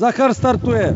Захар стартує.